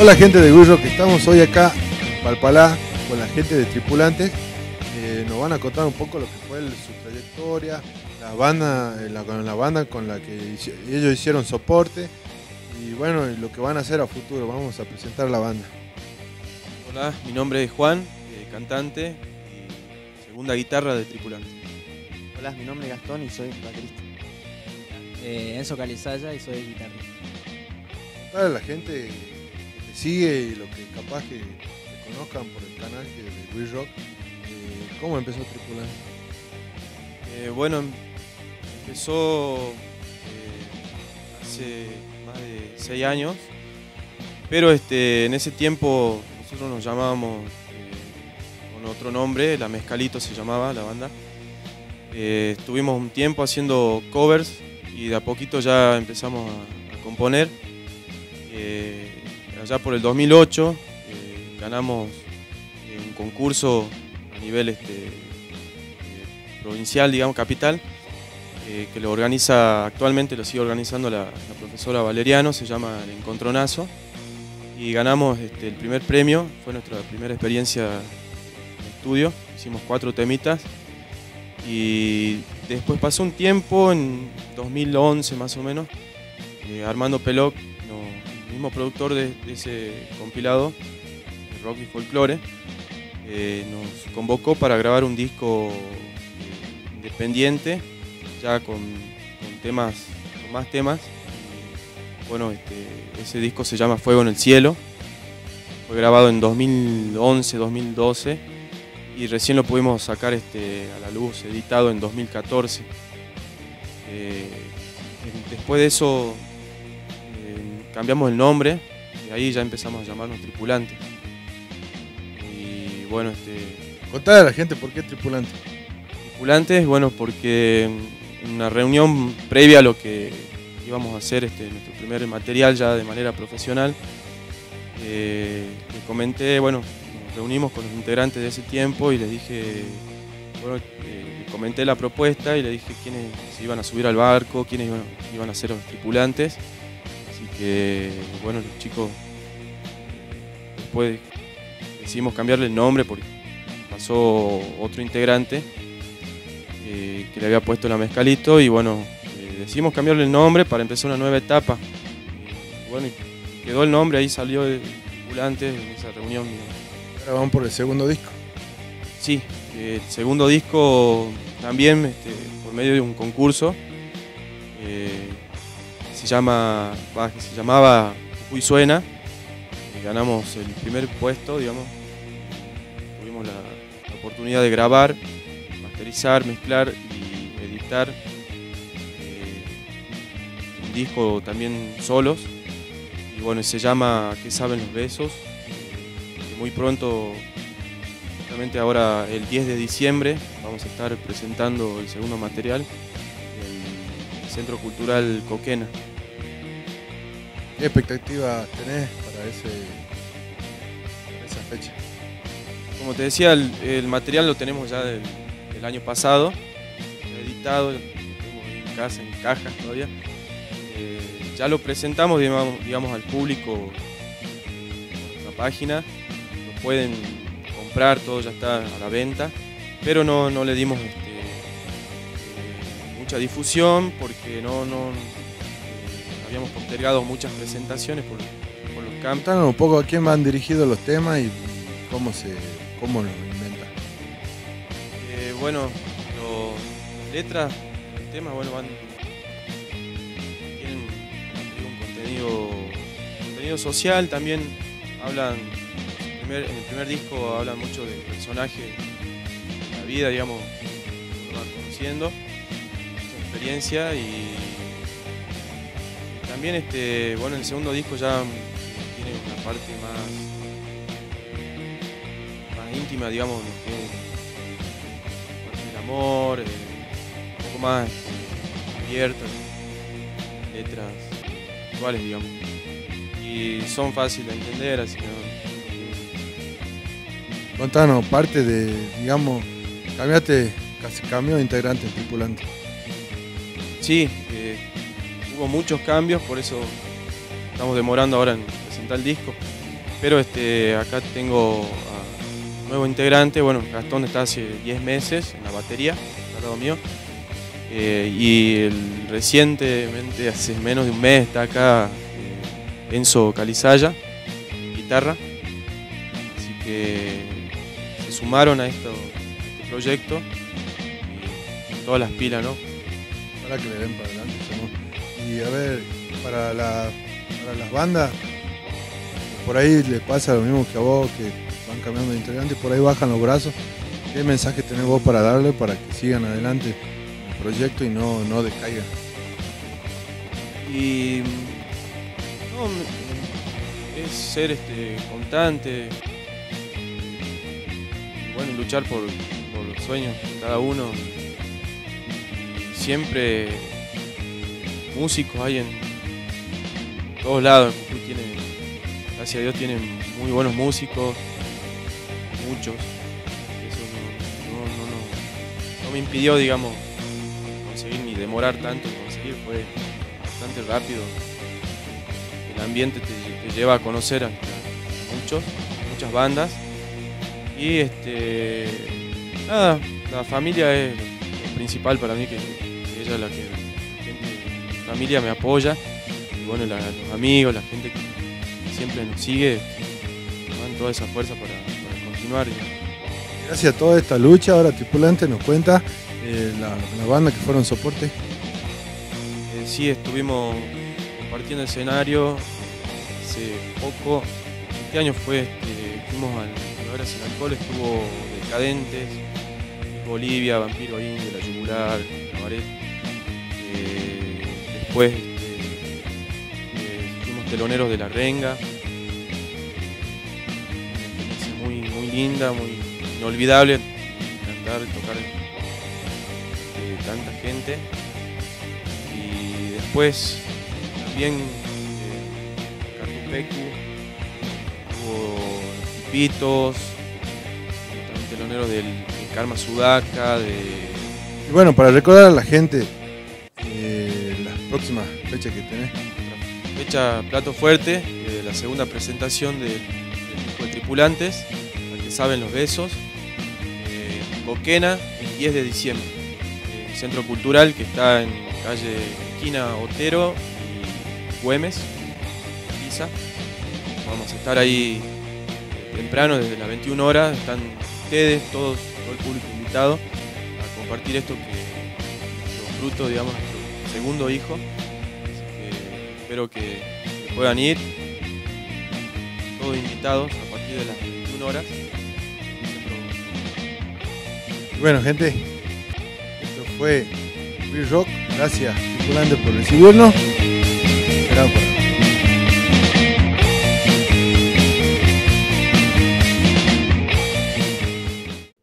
Hola gente de Gurro, que estamos hoy acá en Palpalá con la gente de Tripulantes. Eh, nos van a contar un poco lo que fue el- su trayectoria, la banda, eh, la, con la banda con la que ellos hicieron soporte y bueno, lo que van a hacer a futuro. Vamos a presentar la banda. Hola, mi nombre es Juan, eh, cantante y segunda guitarra de Tripulante. Hola, mi nombre es Gastón y soy baterista. Eh, Enzo Calizaya y soy guitarrista. Contar a la gente sigue y lo que capaz que conozcan por el canal que de We Rock, eh, ¿cómo empezó Tripulante? Eh, bueno, empezó eh, hace más de seis años, pero este, en ese tiempo nosotros nos llamábamos eh, con otro nombre, la Mezcalito se llamaba la banda. Eh, estuvimos un tiempo haciendo covers y de a poquito ya empezamos a componer. Allá por el 2008 eh, ganamos eh, un concurso a nivel este, eh, provincial, digamos, capital, que lo organiza actualmente, lo sigue organizando la, profesora Valeriano, se llama el Encontronazo, y ganamos este, el primer premio, fue nuestra primera experiencia de estudio, hicimos cuatro temitas, y después pasó un tiempo, en 2011 más o menos, Armando Peloc, mismo productor de, ese compilado, rock y folclore, eh, nos convocó para grabar un disco eh, independiente, ya con, temas, con más temas. Y, bueno, este, ese disco se llama Fuego en el Cielo. Fue grabado en 2011, 2012 y recién lo pudimos sacar este, a la luz, editado en 2014. Eh, después de eso eh, cambiamos el nombre y ahí ya empezamos a llamarnos tripulantes. Y bueno, este, Contar a la gente por qué Tripulante. tripulantes, bueno, porque en una reunión previa a lo que íbamos a hacer, este, nuestro primer material ya de manera profesional, eh, le comenté, bueno, nos reunimos con los integrantes de ese tiempo y les dije, bueno, eh, comenté la propuesta y le dije quiénes se iban a subir al barco, quiénes iban, iban a ser los tripulantes. Que, bueno, los chicos, después decidimos cambiarle el nombre porque pasó otro integrante eh, que le había puesto la mezcalito y bueno, eh, decidimos cambiarle el nombre para empezar una nueva etapa. Y, bueno, quedó el nombre, ahí salió el tripulante en esa reunión. Ahora vamos por el segundo disco. Sí, el segundo disco también este, por medio de un concurso. eh, se llama, que se llamaba Jujuy Suena. ganamos el primer puesto, digamos. Tuvimos la, oportunidad de grabar, masterizar, mezclar y editar eh, un disco también solos. Y bueno, se llama ¿Qué saben los besos? muy pronto Justamente ahora, el 10 de diciembre, vamos a estar presentando el segundo material Centro Cultural Coquena. ¿Qué expectativas tenés para, ese, para esa fecha? Como te decía, el, el material lo tenemos ya del, del año pasado, editado, lo ahí en casa, en cajas todavía. Eh, ya lo presentamos, digamos, digamos, al público por nuestra página, lo pueden comprar, todo ya está a la venta, pero no, no le dimos este, mucha difusión porque no, no eh, habíamos postergado muchas presentaciones por, por los. Contanos un poco a quién van dirigidos los temas y cómo se cómo lo inventa. Eh, bueno, las letras, los temas, bueno, van. tienen un contenido, contenido social, también hablan. en el primer- en el primer disco hablan mucho de personajes de la vida, digamos, que uno va conociendo, y. también, este, bueno, en el segundo disco ya tiene una parte más. más íntima, digamos, el amor, eh, un poco más eh, abiertas, letras actuales, digamos. Y son fáciles de entender, así que no- Contanos, parte de, digamos, cambiaste, casi cambió de integrante Tripulante. Sí, eh, hubo muchos cambios, por eso estamos demorando ahora en presentar el disco. pero este, acá tengo a un nuevo integrante, bueno, Gastón está hace 10 meses en la batería, al lado mío. Eh, y recientemente, hace menos de un mes, está acá eh, Enzo Calizaya, guitarra. Así que se sumaron a este proyecto y todas las pilas, ¿no? Para que le den para adelante. Y a ver, para, la, para las bandas, por ahí le pasa lo mismo que a vos, que van cambiando de integrante, por ahí bajan los brazos. ¿Qué mensaje tenés vos para darle para que sigan adelante el proyecto y no, no decaigan? Y no, es ser este, constante bueno, luchar por, por los sueños de cada uno. Siempre músicos hay en todos lados. Tiene, gracias a Dios, tienen muy buenos músicos, muchos. Eso no, no, no, no- me impidió, digamos, conseguir ni demorar tanto conseguir. Fue bastante rápido. El ambiente te, lleva a conocer a, muchos, muchas bandas. Y este nada, la familia es lo principal para mí, que ella la que mi familia me apoya. Y bueno, la- los amigos, la gente que siempre nos sigue, nos dan toda esa fuerza para, para continuar. Gracias a toda esta lucha, ahora Tripulante nos cuenta eh, la, la banda que fueron soporte. Eh, sí, estuvimos compartiendo escenario hace poco. Este año fue, este, fuimos al Palabras sin Alcohol, estuvo Decadentes, Bolivia, Vampiro Indio, La Yugular, Cabaret. Eh, después este, fuimos teloneros de La Renga. Muy, muy linda, muy inolvidable. Cantar, tocar eh, tanta gente. Y después también eh, Cartupecu, hubo los Tipitos, también teloneros del, Karma Sudaka, de bueno, para recordar a la gente las próximas fechas que tenés. fecha Plato Fuerte, eh, la segunda presentación del disco de Tripulantes, la que saben los besos, eh, Boquena, el 10 de diciembre. Eh, Centro Cultural que está en calle esquina Otero y Güemes, Pisa. Vamos a estar ahí eh, temprano, desde las 21 horas. Están ustedes, todos, todo el público invitado a compartir esto que nuestro fruto, digamos, segundo hijo. Así que espero que, que puedan ir. Todos invitados a partir de las 21 horas. Bueno, gente, esto fue Free Rock. Gracias, Tripulante, por recibirnos. Esperamos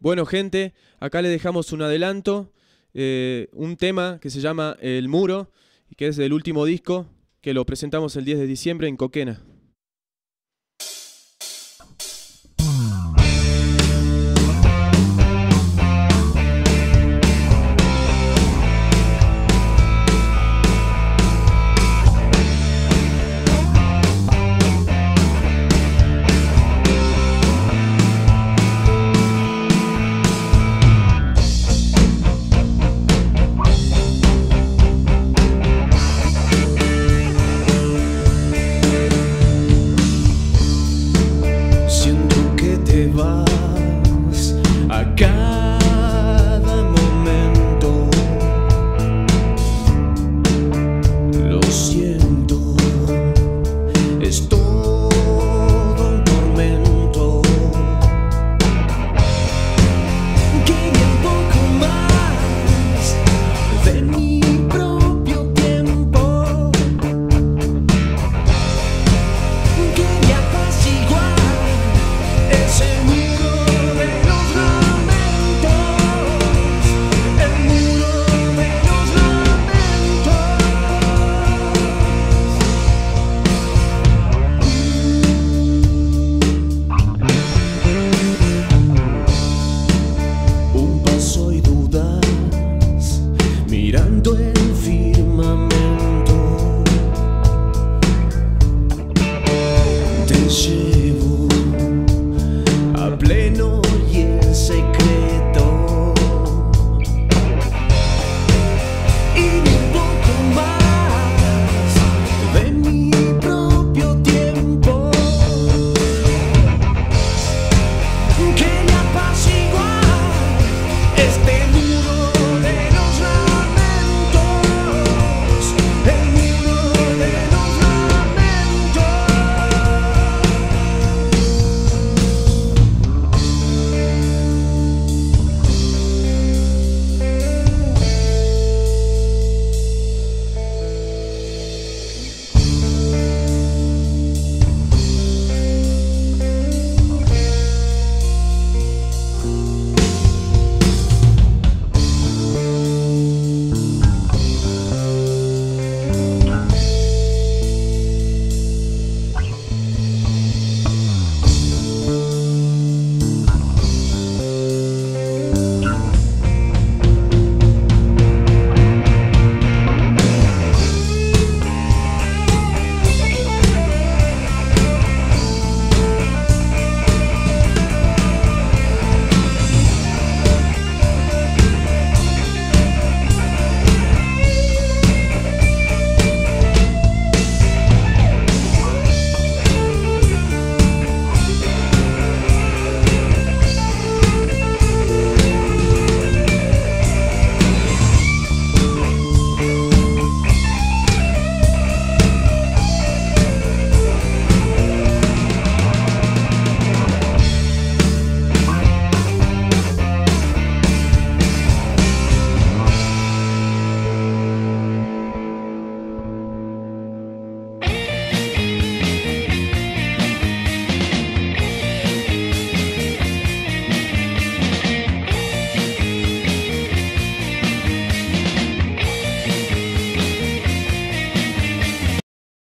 Bueno, gente, acá le dejamos un adelanto, eh, un tema que se llama El Muro, que es del último disco, que lo presentamos el 10 de diciembre en Coquena. mirando el